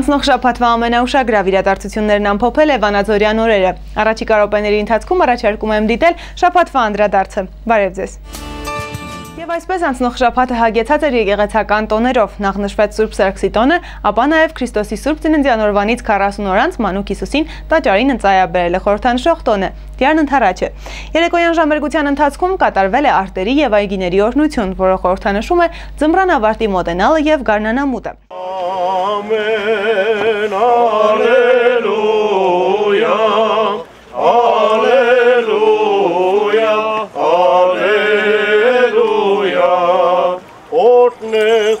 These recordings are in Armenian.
Անցնող շաբաթվա ամենաուշագրավ իրադարձություններն ամփոփել է Վանաձորյան օրերը։ Առաջիկա րոպեների ընթացքում առաջարկում եմ դիտել շաբաթվա անդրադարձը։ Բարև ձեզ։ Եվ այսպես անցնող շաբաթը հագեցած էր եկեղեցական տոներով։ Նախ նշվեց Սուրբ Սարգսի տոնը, ապա նաև Քրիստոսի Սուրբ Ծննդյան օրվանից 40 օր անց Մանուկ Հիսուսին տաճարին ընծայաբերել է խորհրդանշող տոնը։ Դիարն ընթരാճը։ Երեկոյան ժամերգության ընթացքում կատարվել է արտերի եւ այգիների օրհնություն, որը խորհրդանշում է ձմռան ավարտի մոտենալը եւ գարնանամուտը։ Ամեն, ալելույա,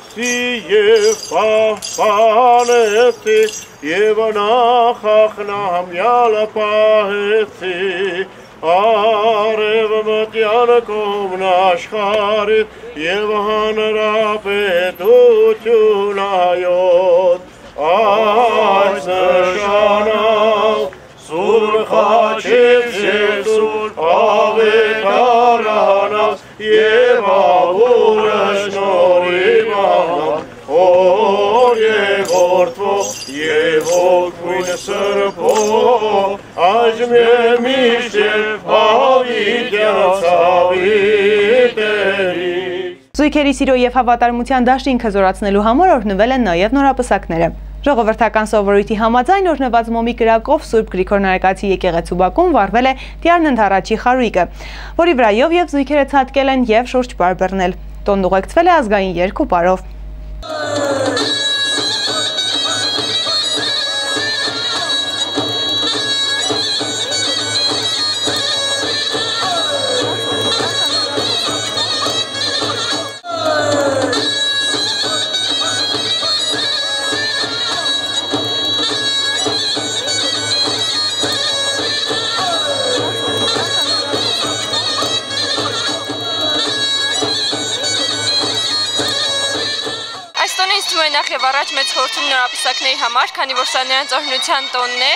օրտնեցի և պահպանեցի, եւ նախախնամյալը պահեցի արև մտյան կողմն աշխարհից եւ հանրապետություն այոց եւ օգույն սրբով այժմ եւ միշտ եւ հավիտյացավի տերի Զույգերի սիրո եւ հավատարմության դաշինքը զորացնելու համար օրհնվել են նաեւ նորապսակները։ Ժողովրդական սովորույթի համաձայն օրնված մոմի կրակով Սուրբ Գրիգոր Նարեկացի եկեղեցու բակում վարվել է Տիարն ընթառաջի խարույկը, որի վրայով եւ զույգերը ցածկել են եւ շուրջ բարբեռնել։ Տոնն ուղեկցվել է ազգային երկու պարով։ նախ եւ առաջ մեծ խորհրդում նորապսակների համար, քանի որ սա նրանց օրհնության տոնն է,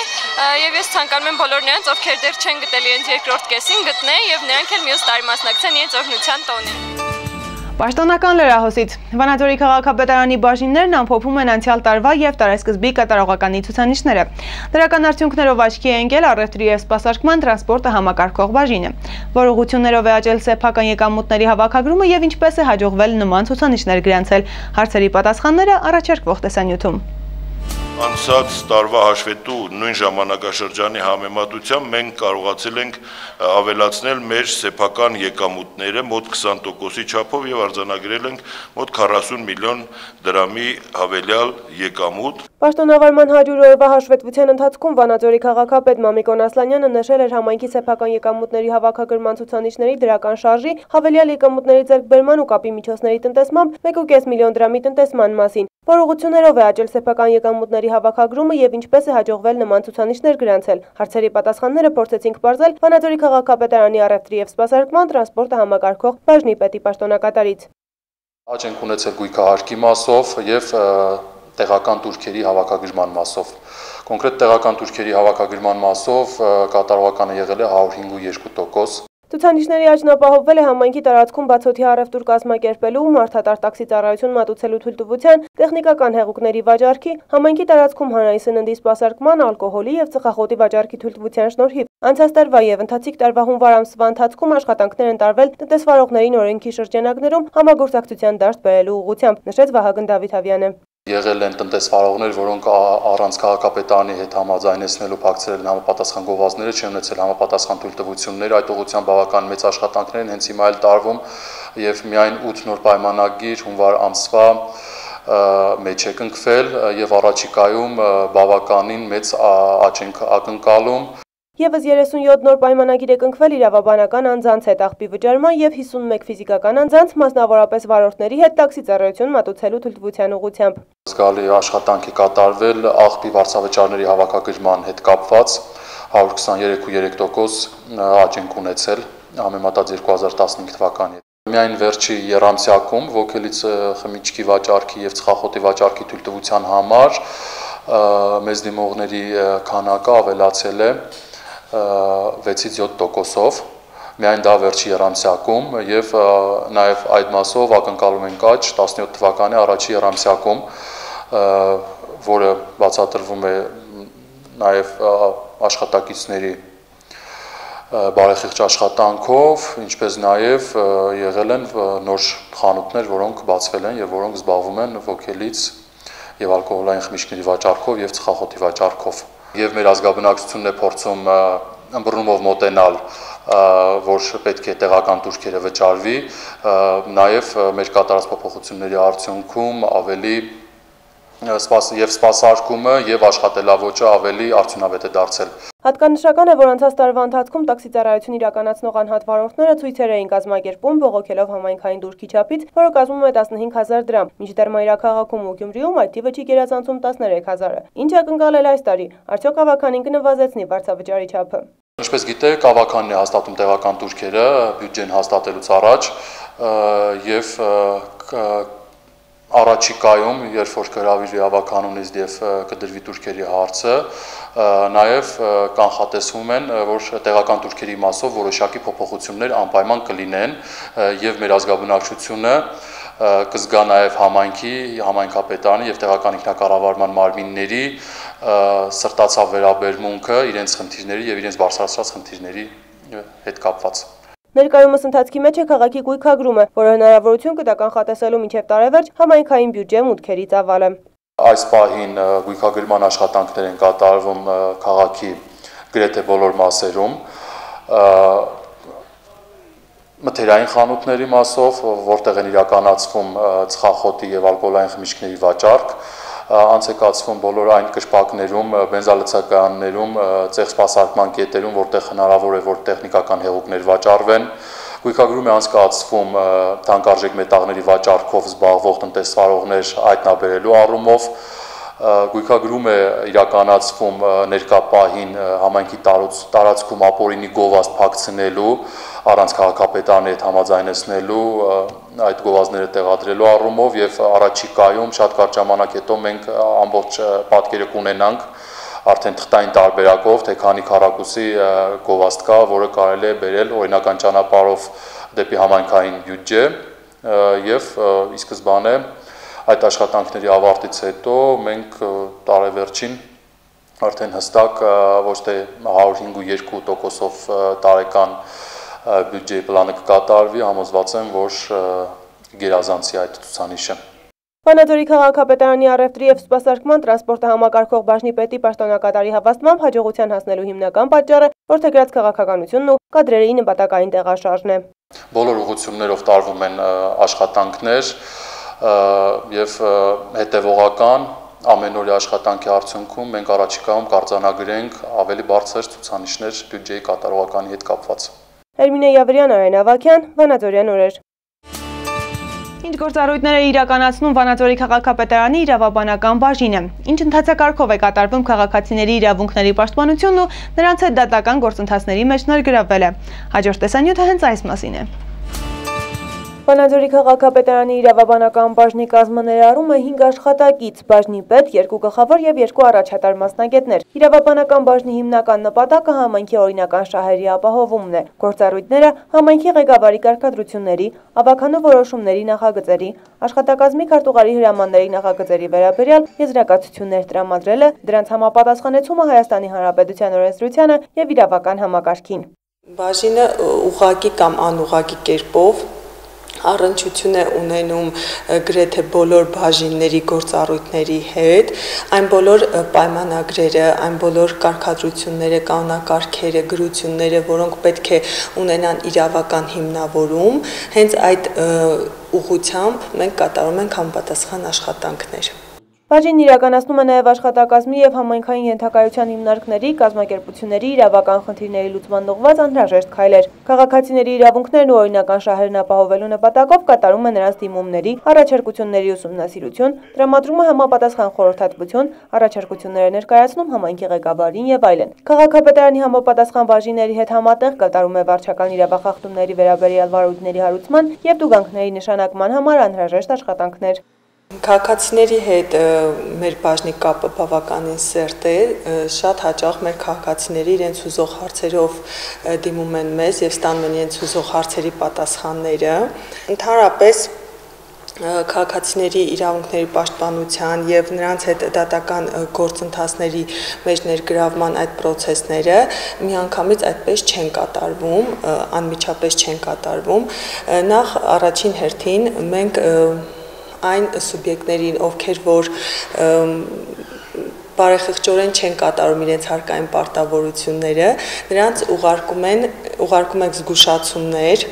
եւ ես ցանկանում եմ բոլոր նրանց, ովքեր դեռ չեն գտել իրենց երկրորդ կեսին, գտնեն եւ նրանք էլ մյուս տարի մասնակցեն իրենց օրհնության տոնին։ Պաշտոնական լրահոսից Վանաձորի քաղաքապետարանի բաժիններն ամփոփում են անցյալ տարվա եւ տարեսկզբի կատարողականի ցուցանիշները։ Դրական արդյունքներով աչքի է ընկել առևտրի եւ սպասարկման տրանսպորտը համակարգող բաժինը։ Որողություններով է աճել սեփական եկամուտների հավաքագրումը եւ ինչպես է հաջողվել նման ցուցանիշներ գրանցել։ Հարցերի պատասխանները առաջարկվող տեսանյութում անցած տարվա հաշվետու նույն ժամանակաշրջանի համեմատությամբ մենք կարողացել ենք ավելացնել մեր սեփական եկամուտները մոտ 20%-ի չափով եւ արձանագրել ենք մոտ 40 միլիոն դրամի հավելյալ եկամուտ։ Պաշտոնավարման 100 օրվա հաշվետվության ընթացքում Վանաձորի քաղաքապետ Մամիկոն Ասլանյանը նշել էր համայնքի սեփական եկամուտների հավաքագրման ցուցանիշների դրական շարժի, հավելյալ եկամուտների ձեռքբերման ու կապի միջոցների տնտեսմամբ 1.5 միլիոն դրամի տնտեսման մասին։ Որողություններով է աճել սեփական եկամուտների ծրագրերի հավաքագրումը եւ ինչպես է հաջողվել նման ցուցանիշներ գրանցել։ Հարցերի պատասխանները փորձեցինք բարձել Վանաձորի քաղաքապետարանի առևտրի եւ սպասարկման տրանսպորտը համակարգող բաժնի պետի պաշտոնակատարից։ Աճ ենք ունեցել գույքահարկի մասով եւ տեղական турքերի հավաքագրման մասով։ Կոնկրետ տեղական турքերի հավաքագրման մասով կատարողականը եղել է 105.2%։ Ցուցանիշների աճն ապահովվել է համայնքի տարածքում բացօթյա առևտուր կազմակերպելու, մարդատար տաքսի ծառայություն մատուցելու թույլտվության, տեխնիկական հեղուկների վաճառքի, համայնքի տարածքում հանրային սննդի սպասարկման, ալկոհոլի եւ ծխախոտի վաճառքի թույլտվության շնորհիվ անցած տարվա եւ ընթացիկ տարվա հունվար ամսվա ընթացքում աշխատանքներ են տարվել տնտեսվարողներին օրենքի շրջանակներում համագործակցության դաշտ բերելու ուղղությամբ, նշեց Վահագն Դավիթավյանը եղել են տնտեսվարողներ, որոնք առանց քաղաքապետարանի հետ համաձայնեցնելու փակցրել են համապատասխան գովազդները, չեն ունեցել համապատասխան թույլտվություններ, այդ ուղղությամբ բավական մեծ աշխատանքներ են հենց հիմա էլ տարվում եւ միայն 8 նոր պայմանագիր հունվար ամսվա մեջ է կնքվել եւ առաջիկայում բավականին մեծ աճ ենք ակնկալում Եվս 37 նոր պայմանագիր է կնքվել իրավաբանական անձանց հետ աղբի վճարման եւ 51 ֆիզիկական անձանց, մասնավորապես վարորդների հետ տաքսի ծառայություն մատուցելու թույլտվության ուղղությամբ։ Զգալի աշխատանքի կատարվել աղբի վարձավճարների հավաքագրման հետ կապված 123.3% աճ ենք ունեցել համեմատած 2015 թվականի Միայն վերջի երամսյակում ոգելից խմիչքի վաճառքի եւ ծխախոտի վաճառքի թույլտվության համար մեզ դիմողների քանակը ավելացել է 6-ից 7%-ով միայն դա վերջի երամսյակում եւ նաև այդ մասով ակնկալում ենք աճ 17 թվականի առաջի երամսյակում որը բացատրվում է նաև աշխատակիցների բարեխիղճ աշխատանքով, ինչպես նաև եղել են նոր խանութներ, որոնք բացվել են եւ որոնք զբաղվում են ոգելից եւ ալկոհոլային խմիչքների վաճառքով եւ ծխախոտի վաճառքով եւ մեր ազգաբնակցությունն է փորձում ըմբռնումով մոտենալ որ պետք է տեղական турքերը վճարվի, նաև մեր կատարած փոփոխությունների արդյունքում ավելի եւ սպասարկումը եւ աշխատելավոճը ավելի արդյունավետ է դարձել։ Հատկանշական է, որ անցած տարվա ընթացքում տաքսի ծառայություն իրականացնող անհատ վարորդները ցույցեր էին կազմակերպում բողոքելով համայնքային դուրքի չափից, որը կազմում է 15000 դրամ, մինչդեռ Մայրաքաղաքում ու Գյումրիում այդ թիվը չի գերազանցում 13000-ը։ Ինչ է կնկալել այս տարի։ Արդյոք ավականին կնվազեցնի վարձավճարի չափը։ Ինչպես գիտեք, ավականն է հաստատում տեղական դուրքերը բյուջեն հաստատելուց առաջ եւ առաջիկայում, երբ որ գրավիրի ավականունից եւ կդրվի турքերի հարցը, նաեւ կանխատեսվում են, որ տեղական турքերի մասով որոշակի փոփոխություններ անպայման կլինեն եւ մեր ազգաբնակչությունը կզգա նաև համայնքի, համայնքապետանի եւ տեղական ինքնակառավարման մարմինների սրտացավ վերաբերմունքը իրենց խնդիրների եւ իրենց բարձրացած խնդիրների հետ կապված։ Ներկայումս ընթացքի մեջ է քաղաքի գույքագրումը, որը հնարավորություն կտա կանխատեսելու մինչև տարեվերջ համայնքային բյուջե մուտքերի ծավալը։ Այս պահին գույքագրման աշխատանքներ են կատարվում քաղաքի գրեթե բոլոր մասերում մթերային խանութների մասով, որտեղ են իրականացվում ծխախոտի եւ ալկոհոլային խմիչքների վաճառք, անց է կացվում բոլոր այն կշպակներում, բենզալցականներում, ցեղ սպասարկման կետերում, որտեղ հնարավոր է որ տեխնիկական հեղուկներ վաճառվեն, Գույքագրում է անցկացվում թանկարժեք մետաղների վաճառքով զբաղվող տնտեսվարողներ այտնաբերելու առումով, գույքագրում է իրականացվում ներկապահին համայնքի տարածքում ապօրինի գովազդ փակցնելու առանց քաղաքապետարանի հետ համաձայնեցնելու այդ գովազդները տեղադրելու առումով եւ առաջիկայում շատ կարճ ժամանակ հետո մենք ամբողջ պատկերը կունենանք արդեն թղթային տարբերակով, թե քանի քառակուսի գովազդ կա, որը կարելի է բերել օրինական ճանապարհով դեպի համայնքային բյուջե եւ ի սկզբանե այդ աշխատանքների ավարտից հետո մենք տարեվերջին արդեն հստակ ոչ թե 105.2%-ով տարեկան բյուջեի պլանը կկատարվի, համոզված եմ, որ գերազանցի այդ ցուցանիշը։ Վանաձորի քաղաքապետարանի առևտրի եւ սպասարկման տրանսպորտը համակարգող բաժնի պետի պաշտոնակատարի հավաստմամբ հաջողության հասնելու հիմնական պատճառը որթեգրած քաղաքականությունն ու կադրերի նպատակային տեղաշարժն է։ Բոլոր ուղղություններով տարվում են աշխատանքներ, եւ հետեւողական ամենօրյա աշխատանքի արդյունքում մենք առաջիկայում կարձանագրենք ավելի բարձր ցուցանիշներ բյուջեի կատարողականի հետ կապված։ Էրմինե Յավրյան, Արեն Ավակյան, Վանաձորյան օրեր։ Ինչ գործառույթներ է իրականացնում Վանաձորի քաղաքապետարանի իրավաբանական բաժինը։ Ինչ ընթացակարգով է կատարվում քաղաքացիների իրավունքների պաշտպանությունն ու նրանց հետ դատական գործընթացների մեջ ներգրավվելը։ Հաջորդ տեսանյութը հենց այս մասին է։ Վանաձորի քաղաքապետարանի իրավաբանական բաժնի կազմը ներառում է 5 աշխատակից, բաժնի պետ, երկու գլխավոր եւ երկու առաջատար մասնագետներ։ Իրավաբանական բաժնի հիմնական նպատակը համայնքի օրինական շահերի ապահովումն է։ Գործառույթները համայնքի ղեկավարի կարգադրությունների, ավականու որոշումների նախագծերի, աշխատակազմի քարտուղարի հրամանների նախագծերի վերաբերյալ եզրակացություններ տրամադրելը, դրանց համապատասխանեցումը Հայաստանի Հանրապետության օրենսդրությանը եւ իրավական համակարգին։ Բաժինը ուղակի կամ անուղակի կերպով առնչություն է ունենում գրեթե բոլոր բաժինների գործառույթների հետ, այն բոլոր պայմանագրերը, այն բոլոր կարգադրությունները, կանոնակարգերը, գրությունները, որոնք պետք է ունենան իրավական հիմնավորում, հենց այդ ուղությամբ մենք կատարում ենք համապատասխան աշխատանքներ։ Բաժինն իրականացնում է նաև աշխատակազմի եւ համայնքային ենթակայության հիմնարկների, կազմակերպությունների իրավական խնդիրների լուծման ուղղված անհրաժեշտ քայլեր։ Քաղաքացիների իրավունքներն ու օրինական շահերն ապահովելու նպատակով կատարում է նրանց դիմումների, առաջարկությունների ուսումնասիրություն, տրամադրում է համապատասխան խորհրդատվություն, առաջարկությունները ներկայացնում համայնքի ղեկավարին եւ այլն։ Քաղաքապետարանի համապատասխան բաժինների հետ համատեղ կատարում է վարչական իրավախախտումների վերաբերյալ վարույթների հարուցման եւ դուգանքների նշանակման համար անհրաժեշտ աշխատանքներ։ Քաղաքացիների հետ մեր բաժնի կապը բավականին սերտ է, շատ հաճախ մեր քաղաքացիները իրենց ուզող հարցերով դիմում են մեզ եւ ստանում են իրենց ուզող հարցերի պատասխանները։ Ընդհանրապես քաղաքացիների իրավունքների պաշտպանության եւ նրանց հետ դատական գործընթացների մեջ ներգրավման այդ process-ները միանգամից այդպես չեն կատարվում, անմիջապես չեն կատարվում։ Նախ առաջին հերթին մենք այն սուբյեկտներին, ովքեր որ բարեխղճորեն չեն կատարում իրենց հարկային պարտավորությունները, նրանց ուղարկում են ուղարկում ենք զգուշացումներ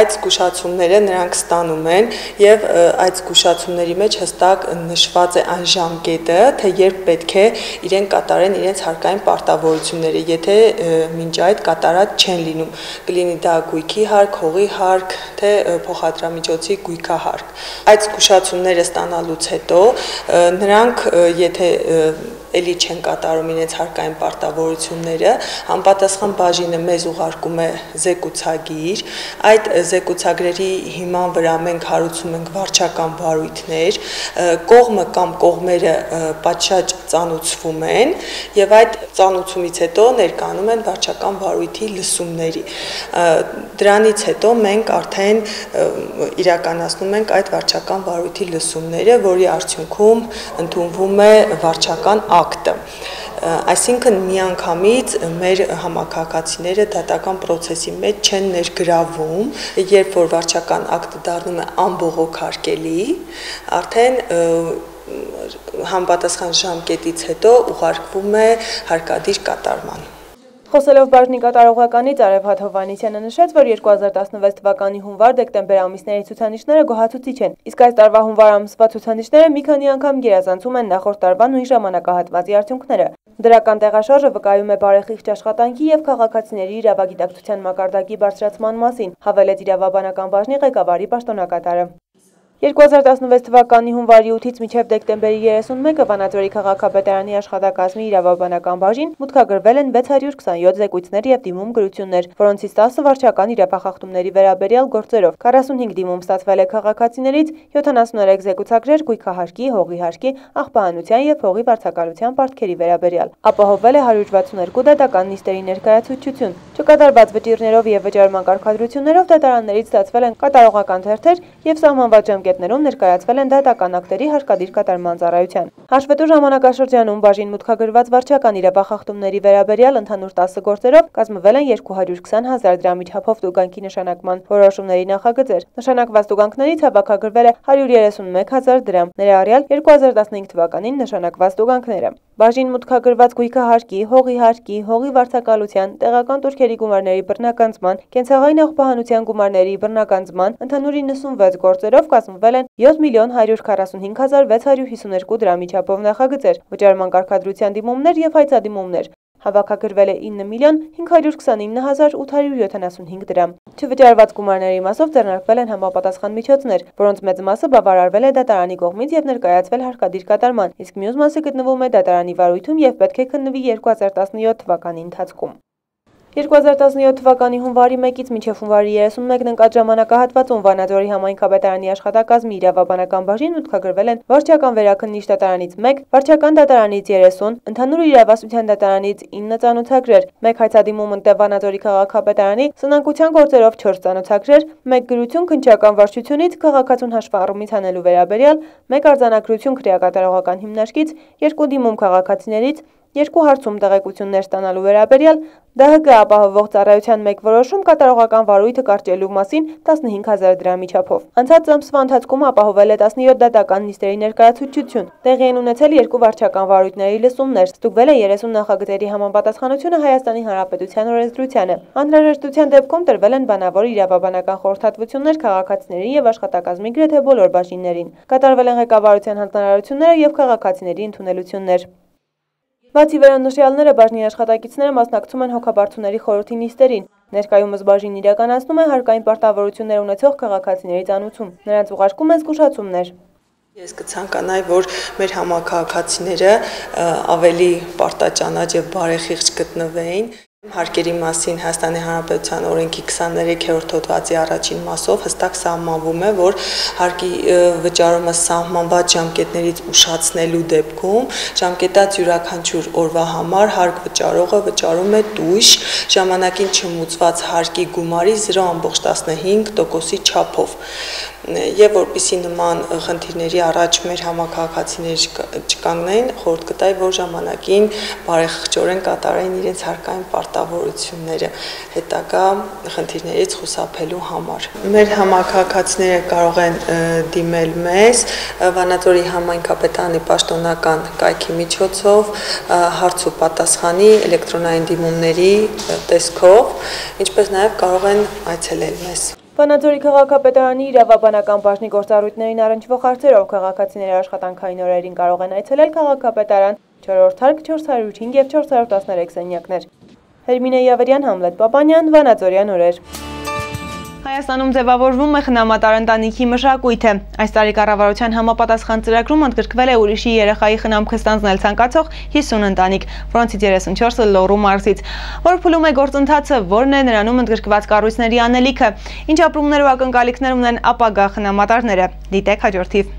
այդ զգուշացումները նրանք ստանում են եւ այդ զգուշացումների մեջ հստակ նշված է այն ժամկետը, թե երբ պետք է իրեն կատարեն իրենց հարկային պարտավորությունները, եթե մինչ այդ կատարած չեն լինում, կլինի դա գույքի հարկ, հողի հարկ, թե փոխադրամիջոցի գույքահարկ։ Այդ զգուշացումները ստանալուց հետո նրանք եթե էլի չեն կատարում իրենց հարկային պարտավորությունները, համապատասխան բաժինը մեզ ուղարկում է զեկուցագիր, այդ զեկուցագրերի հիման վրա մենք հարուցում ենք վարչական վարույթներ, կողմը կամ կողմերը պատշաճ ծանուցվում են եւ այդ ծանուցումից հետո ներկանում են վարչական վարույթի լսումների։ Դրանից հետո մենք արդեն իրականացնում ենք այդ վարչական վարույթի լսումները, որի արդյունքում ընդունվում է վարչական ակտը այսինքն միանգամից մեր համակարգացիները դատական process-ի մեջ չեն ներգրավում, երբ որ վարչական ակտը դառնում է անբողոքարկելի, արդեն համապատասխան ժամկետից հետո ուղարկվում է հարկադիր կատարման։ Խոսելով բաժնի կատարողականից Արև Հովանիսյանը նշեց, որ 2016 թվականի հունվար-դեկտեմբեր ամիսների ցուցանիշները գոհացուցիչ են, իսկ այս տարվա հունվար ամսվա ցուցանիշները մի քանի անգամ գերազանցում են նախորդ տարվա նույն ժամանակահատվածի արդյունքները։ Դրական տեղաշարժը վկայում է բարեխիղճ աշխատանքի եւ քաղաքացիների իրավագիտակցության մակարդակի բարձրացման մասին, հավելեց իրավաբանական բաժնի ղեկավարի պաշտոնակատարը։ 2016 թվականի հունվարի 8-ից մինչև դեկտեմբերի 31-ը Վանաձորի քաղաքապետարանի աշխատակազմի իրավաբանական բաժին մուտքագրվել են 627 զեկույցներ եւ դիմում գրություններ, որոնցից 10 վարչական իրավախախտումների վերաբերյալ գործերով, 45 դիմում ստացվել է քաղաքացիներից, 73 զեկուցագրեր գույքահարկի, հողի հարկի, աղբահանության եւ հողի վարձակալության պարտքերի վերաբերյալ։ Ապահովվել է 162 դատական նիստերի ներկայացուցչություն։ Չկատարված վճիրներով եւ վճարման կարգադրություններով դատարաններից ստացվել են կատարողական թերթեր եւ սահմանված ժամկետներ կետներում ներկայացվել են դատական ակտերի հարկադիր կատարման ծառայության։ Հաշվետու ժամանակաշրջանում բաժին մուտքագրված վարչական իրավախախտումների վերաբերյալ ընդհանուր 10 գործերով կազմվել են 220 հազար դրամի չափով տուգանքի նշանակման որոշումների նախագծեր։ Նշանակված տուգանքներից հավաքագրվել է 131 հազար դրամ, ներառյալ 2015 թվականին նշանակված տուգանքները։ Բաժին մուտքագրված գույքը հարկի, հողի հարկի, հողի վարձակալության, տեղական տուրքերի գումարների բռնականցման, կենցաղային աղբահանության գումարների բռնականցման ընդհանուր 96 գործերով կազմվել ընդունվել են 7 միլիոն 145652 դրամի չափով նախագծեր, վճարման կարգադրության դիմումներ եւ հայցադիմումներ։ Հավաքագրվել է 9 միլիոն 529875 դրամ։ Չվճարված գումարների մասով ձեռնարկվել են համապատասխան միջոցներ, որոնց մեծ մասը բավարարվել է դատարանի կողմից եւ ներկայացվել հարկադիր կատարման, իսկ մյուս մասը գտնվում է դատարանի վարույթում եւ պետք է քննվի 2017 թվականի ընթացքում։ 2017 թվականի հունվարի 1-ից մինչև հունվարի 31-ն ընկած ժամանակահատվածում Վանաձորի համայնքապետարանի աշխատակազմի իրավաբանական բաժին մուտքագրվել են վարչական վերաքննիչ դատարանից 1, վարչական դատարանից 30, ընդհանուր իրավասության դատարանից 9 ծանոթագրեր, 1 հայցադիմում ընտե Վանաձորի քաղաքապետարանի սնանկության գործերով 4 ծանոթագրեր, 1 գրություն քնչական վարչությունից քաղաքացուն հաշվառումից հանելու վերաբերյալ, 1 արձանագրություն քրեակատարողական հիմնարկից, 2 դիմում քաղաքացիներից Երկու հարցում տեղեկություններ ստանալու վերաբերյալ ԴՀԿ ապահովող ծառայության մեկ որոշում կատարողական վարույթը կարճելու մասին 15000 դրամի չափով։ Անցած ամսվա ընթացքում ապահովել է 17 դատական նիստերի ներկայացուցչություն։ Տեղի են ունեցել երկու վարչական վարույթների լսումներ, ստուգվել է 30 նախագծերի համապատասխանությունը Հայաստանի Հանրապետության օրենսդրությանը։ Անհրաժեշտության դեպքում տրվել են բանավոր իրավաբանական խորհրդատվություններ քաղաքացիների եւ աշխատակազմի գրեթե բոլոր բաժիններին։ Կատարվել են ղեկավարության հանձնարարությունները եւ քաղաքացիների ընդունելություններ։ Բացի վերանշյալները բաժնի աշխատակիցները մասնակցում են հոգաբարձուների խորհրդի նիստերին։ Ներկայումս բաժին իրականացնում է հարկային պարտավորություններ ունեցող քաղաքացիների ծանուցում։ Նրանց ուղարկում են զգուշացումներ։ Ես կցանկանայի, որ մեր համակարգացիները ավելի պարտաճանաչ եւ բարեխիղճ գտնվեին Հարկերի մասին Հայաստանի Հանրապետության օրենքի 23-րդ հոդվածի առաջին մասով հստակ սահմանվում է, որ հարկի վճարումը սահմանված ժամկետներից ուշացնելու դեպքում ժամկետած յուրաքանչյուր օրվա համար հարկ վճարողը վճարում է տույժ ժամանակին չմուծված հարկի գումարի 0.15%-ի չափով եւ որpիսի նման խնդիրների առաջ մեր համակարգացիները չկանգնեն, խորհուրդ կտայի, որ ժամանակին բարեխղճորեն կատարեն իրենց հարկային պարտավորությունները հետագա խնդիրներից խուսափելու համար։ Մեր համակարգացիները կարող են դիմել մեզ Վանաձորի համայնքապետարանի պաշտոնական կայքի միջոցով հարց ու պատասխանի էլեկտրոնային դիմումների տեսքով, ինչպես նաև կարող են այցելել մեզ։ Վանաձորի քաղաքապետարանի իրավաբանական բաժնի գործառույթներին առնչվող հարցերով քաղաքացիների աշխատանքային օրերին կարող են այցելել քաղաքապետարան 4-րդ հարկ 405 եւ 413 սենյակներ։ Հերմինե Յավերյան, Համլետ Պապանյան, Վանաձորյան օրեր։ Հայաստանում ձևավորվում է խնամատար ընտանիքի մշակույթը։ Այս տարի կառավարության համապատասխան ծրագրում ընդգրկվել է ուրիշի երեխայի խնամքը ստանձնել ցանկացող 50 ընտանիք, որոնցից 34-ը Լոռու մարզից, որ փուլում է գործընթացը, որն է նրանում ընդգրկված կառույցների անելիքը, ինչ ապրումներ ու ակնկալիքներ ունեն ապագա խնամատարները։ Դիտեք հաջորդիվ։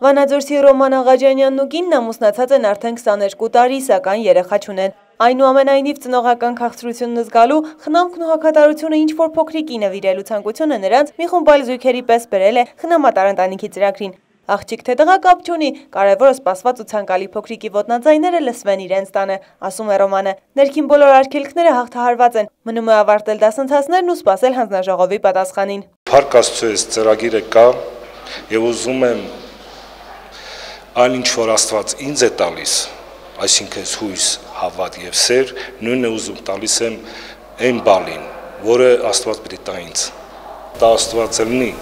Վանաձորցի Ռոման Աղաջանյանն ու կինն ամուսնացած են արդեն 22 տարի, սակայն երեխա չունեն։ Այնուամենայնիվ ծնողական քաղցրությունն զգալու խնամքն ու հակատարությունը ինչ որ փոքրիկի նվիրելու ցանկությունը նրանց մի խումբ այլ զույգերի պես բերել է խնամատար ընտանիքի ծրագրին։ Աղջիկ թե տղա կապ չունի, կարևորը սպասված ու ցանկալի փոքրիկի ոտնաձայները լսվեն իրենց տանը, ասում է Ռոմանը։ Ներքին բոլոր արգելքները հաղթահարված են։ Մնում է ավարտել դասընթացներն ու սպասել հանձնաժողովի պատասխանին։ Փառք Աստծո, այս ծրագիրը կա եւ ուզում եմ այն ինչ որ Աստված ինձ է տալիս, այսինքն հույս, հավատ եւ սեր, նույնն է ուզում տալիս եմ այն բալին, որը Աստված պիտի տա ինձ։ Դա Աստված լինի,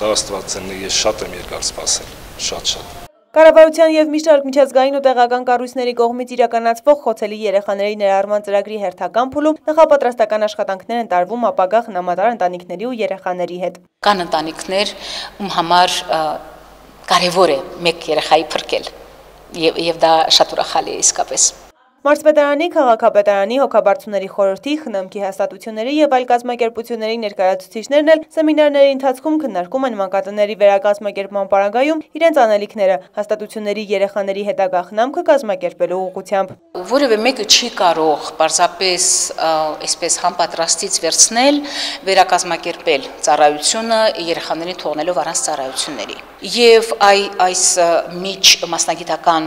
դա Աստված լինի, ես շատ եմ երկար սպասել, շատ-շատ։ Կառավարության եւ միջնորդ միջազգային ու տեղական կառույցների կողմից իրականացվող խոցելի երեխաների ներառման ծրագրի հերթական փուլում նախապատրաստական աշխատանքներ են տարվում ապագա խնամատար ընտանիքների ու երեխաների հետ։ Կան ընտանիքներ, ում համար կարևոր է մեկ երեխայի փրկել եւ եւ դա շատ ուրախալի է իսկապես։ Մարզպետարանի, քաղաքապետարանի, հոգաբարձուների խորհրդի, խնամքի հաստատությունների եւ այլ կազմակերպությունների ներկայացուցիչներն էլ սեմինարների ընթացքում քննարկում են մանկատների վերակազմակերպման պարագայում իրենց անելիքները, հաստատությունների երեխաների հետագա խնամքը կազմակերպելու ուղղությամբ։ Որևէ մեկը չի կարող պարզապես այսպես համապատրաստից վերցնել, վերակազմակերպել ծառայությունը երեխաներին թողնելով առանց ծառայությունների։ Եվ այ այս միջ մասնագիտական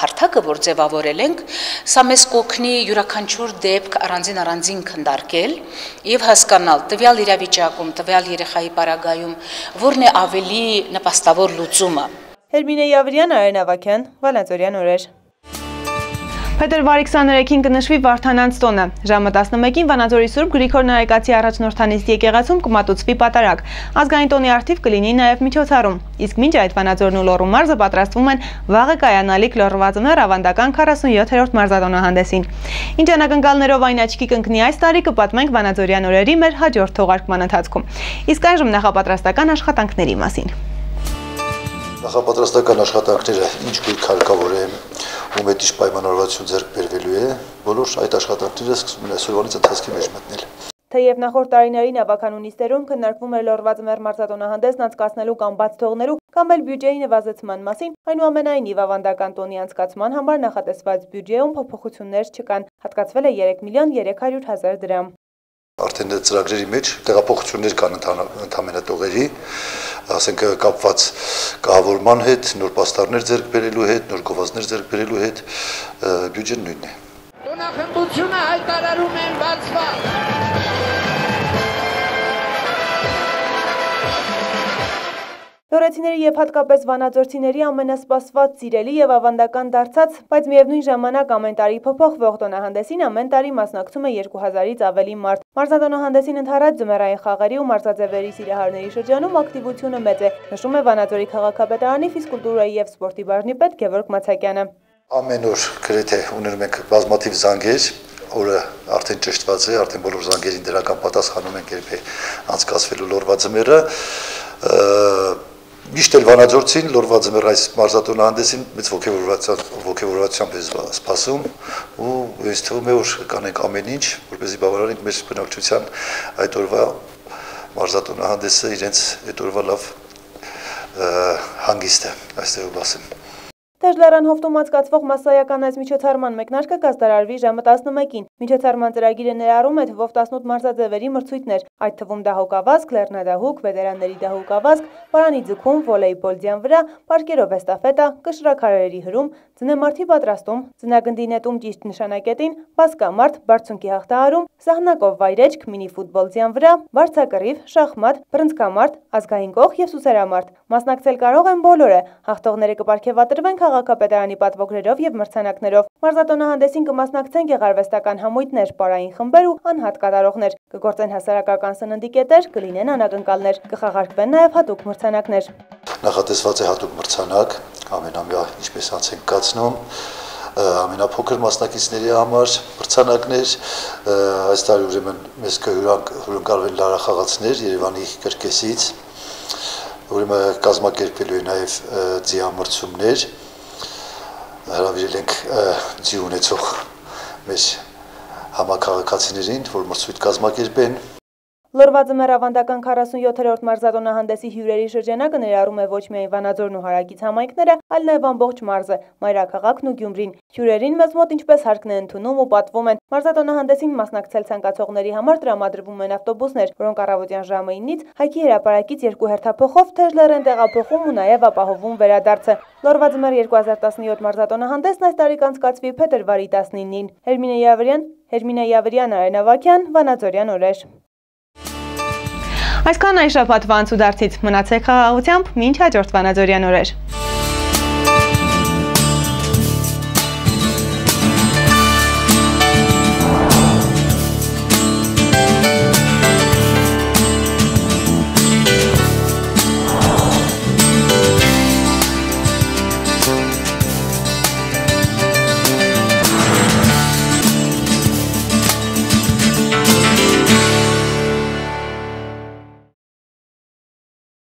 հարթակը, որ ձևավորել ենք, Սա մեզ կօգնի յուրաքանչյուր դեպք առանձին առանձին քննարկել եւ հասկանալ տվյալ իրավիճակում, տվյալ երեխայի պարագայում որն է ավելի նպաստավոր լուծումը։ Հերմինե Յավրյան, Արեն Ավակյան, Վալանցորյան օրեր։ Փետրվարի 23-ին կնշվի Վարդանանց տոնը։ Ժամը 11-ին Վանաձորի Սուրբ Գրիգոր Նարեկացի առաջնորդանիստ եկեղեցում կմատուցվի պատարակ։ Ազգային տոնի արդիվ կլինի նաև միջոցառում։ Իսկ մինչ այդ Վանաձորն ու Լոռու մարզը պատրաստվում են վաղը կայանալիք Լոռվածմեր ավանդական 47-րդ մարզադոնահանդեսին։ Ինչ անակնկալներով այն աչքի կընկնի այս տարի կպատմենք Վանաձորյան օրերի մեր հաջորդ թողարկման ընթացքում։ Իսկ այժմ նախապատրաստական աշխատանքների մասին։ Նախապատրաստական աշխատանքները ինչ գույք հարկավոր է ում հետ իշ պայմանավորվածություն ձեռք բերվելու է, բոլոր այդ աշխատանքները սկսում են այսօրվանից ընթացքի մեջ մտնել։ Թեև նախորդ տարիներին ավականու նիստերում քննարկվում էր լորված մեր մարզատոնահանդեսն անցկացնելու կամ բաց թողնելու կամ էլ բյուջեի նվազեցման մասին, այնուամենայնիվ ավանդական տոնի անցկացման համար նախատեսված բյուջեում փոփոխություններ չկան, հատկացվել է 3 միլիոն 300 հազար դրամ։ Արդեն ծրագրերի մեջ տեղափոխություններ կան ընդհանրապես տողերի, ասենք կապված կահավորման հետ, նոր պաստառներ ձեռք բերելու հետ, նոր գովազդներ ձեռք բերելու հետ, բյուջեն նույնն է։ Տոնախմբությունը հայտարարում են բացված։ Լորեցիների եւ հատկապես վանաձորցիների ամենասպասված, սիրելի եւ ավանդական դարձած, բայց միևնույն ժամանակ ամեն տարի փոփոխվող տոնահանդեսին ամեն տարի մասնակցում է 2000-ից ավելի մարդ։ Մարզատոնահանդեսին ընդհանրած ձմեռային խաղերի ու մարզաձևերի սիրահարների շրջանում ակտիվությունը մեծ է, նշում է Վանաձորի քաղաքապետարանի ֆիզկուլտուրայի եւ սպորտի բաժնի պետ Գևորգ Մացակյանը։ Ամեն օր գրեթե ուներում ենք բազմաթիվ զանգեր, օրը արդեն ճշտված է, արդեն բոլոր զանգերին դրական պատասխանում ենք երբ է անցկացվելու լորվա ձմեռը Միշտ էլ Վանաձորցին Լորվա ձմեռ այս մարզատոնը հանդեսին մեծ ողջավորվածությամբ ողջավորվածությամբ է սպասում ու ինձ թվում է որ կանենք ամեն ինչ, որպեսզի բավարարենք մեր բնակչության այդ օրվա մարզատոնը հանդեսը իրենց այդ օրվա լավ հանգիստը, այստեղ ասեմ։ Թեժլարան հովտում անցկացվող մասսայական այս միջոցառման մեկնարկը կազմարարվի ժամը 11-ին։ Միջոցառման ծրագիրը ներառում է թվով 18 մարզաձևերի մրցույթներ, այդ թվում դահուկավազք, լեռնադահուկ, վետերանների դահուկավազք, պարանի ձգում, վոլեյբոլ ձյան վրա, պարկերով էստաֆետա, կշռաքարերի հրում, ձնեմարդի պատրաստում, ձնագնդի նետում ճիշտ նշանակետին, բասկամարտ, բարձունքի հաղթահարում, սահնակով վայրեջք, մինի ֆուտբոլ ձյան վրա, վարձակռիվ, շախմատ, բռնցքամարտ, ազգային կող եւ սուսերամարտ։ Մասնակցել կարող են բոլորը։ Հաղթողները կպարգևատրվեն քաղաքապետարանի պատվոգրերով եւ մրցանակներով։ Մարզատոնահանդեսին կմասնակցեն գեղարվեստական համույթներ, պարային խմբեր ու անհատ կատարողներ։ Կգործեն հասարակական սննդի կետեր, կլինեն անակնկալներ, կխաղարկվեն նաեւ հատուկ մրցանակներ։ Նախատեսված է հատուկ մրցանակ, ամենամյա ինչպես անց ենք կացնում ամենափոքր մասնակիցների համար մրցանակներ այս տարի ուրեմն մեզ կհյուրընկալվեն լարախաղացներ Երևանի կրկեսից ուրեմն կազմակերպելու է նաև ձիամրցումներ հրավիրել ենք ձի ունեցող մեր համակարգացիներին, որ մրցույթ կազմակերպեն Լորվաձմեր ավանդական 47-րդ մարզատոնահանդեսի հյուրերի շրջանակը ներառում է ոչ միայն Վանաձորն ու Հարակից համայնքները, այլ նաև ամբողջ մարզը, Մայրաքաղաքն ու Գյումրին։ Հյուրերին մեծ մոտ ինչպես հարկն է ընդունում ու պատվում են։ Մարզատոնահանդեսին մասնակցել ցանկացողների համար տրամադրվում են ավտոբուսներ, որոնք առավոտյան ժամը 9-ից Հայքի հրապարակից երկու հերթափոխով Թեժլեր են տեղափոխում ու նաև ապահովում վերադարձը։ Լորվաձմեր 2017 մարզատոնահանդեսն այս տարի կանցկացվի փետրվարի 19-ին։ Հերմինե Յավրյան, Հերմինե Յավրյան, Արեն Ավակյան, Վանաձորյան օրեր։ Այսքան այս շաբաթվա անցուդարձից մնացեք խաղաղությամբ, մինչ հաջորդ Վանաձորյան օրեր։